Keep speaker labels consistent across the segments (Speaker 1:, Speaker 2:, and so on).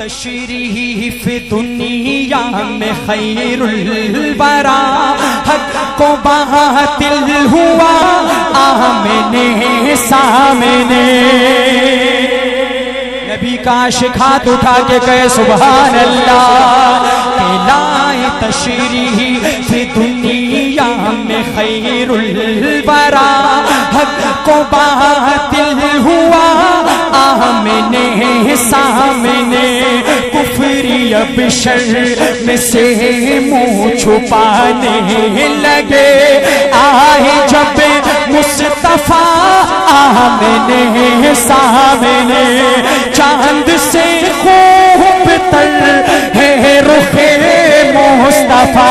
Speaker 1: तशरीफ़ दुनिया में खैरुल बरा हक को बातिल हुआ आमने सामने नबी का शिखात उठा के कहे सुबहान अल्लाह तशरीफ़ दुनिया में खैरुल बरा हक को बातिल कुफरी अब शर्म से मुँह छुपाने लगे। आए जब मुस्तफ़ा आमने सामने, चाँद से खूब तर है रुखे मुस्तफ़ा।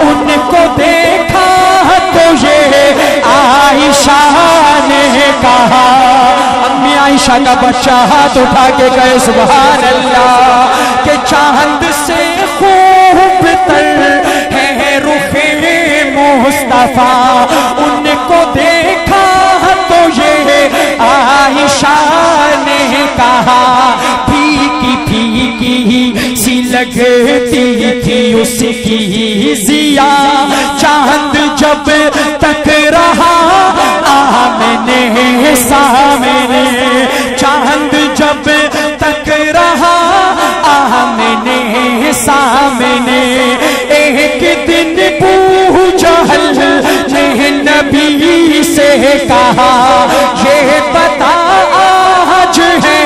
Speaker 1: उनको देखा तो ये आयशा ने कहा, अम्मी आयशा का बच्चा हाथ उठा के गए सुबहान अल्लाह के चाँद से खूब तर है रुखे मुस्तफ़ा। उनको देखा तो ये आयशा ने कहा, फीकी फीकी सी लगती थी उसकी जिया। चाँद जब तक रहा आमने सामने कहा ये बता आज है,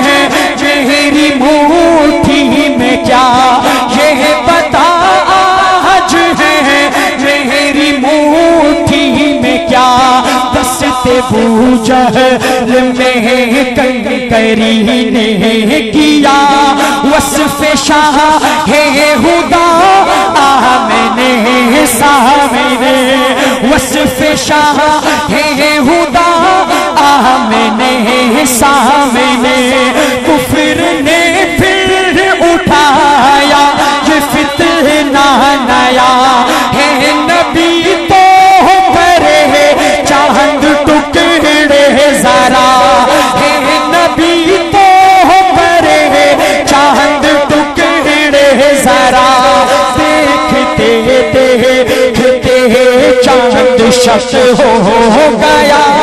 Speaker 1: मेरी में क्या? ये बता आज है, मेरी में क्या? दस्ते में कंकरी ने किया शाह, है हुदा सामने वसफ शाह हे हे आमने देखते देखते हो गया।